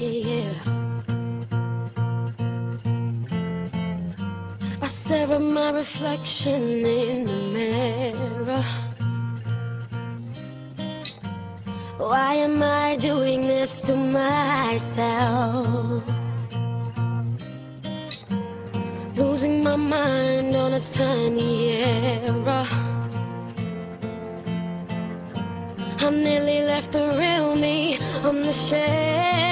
yeah, yeah. I stare at my reflection in the mirror. Why am I doing this to myself? Losing my mind on a tiny error. I nearly left the real me on the shelf.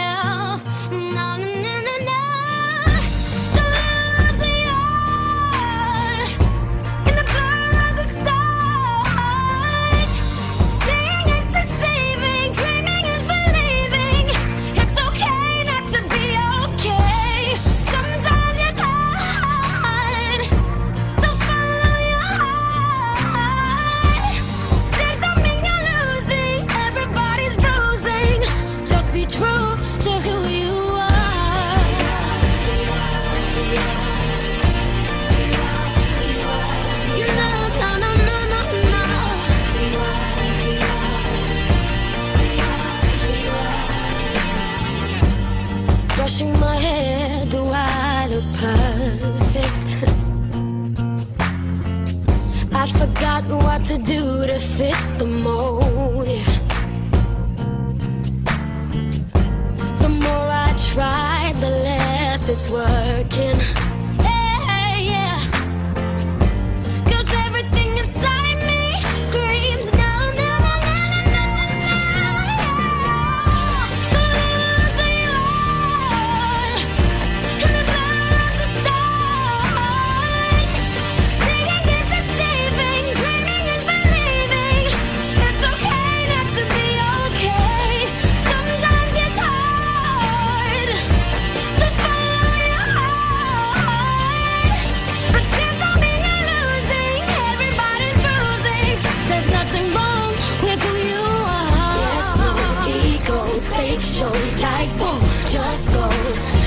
perfect. I'd forgotten what to do to fit the mold. The more I tried, the less it's working. like boom, just go.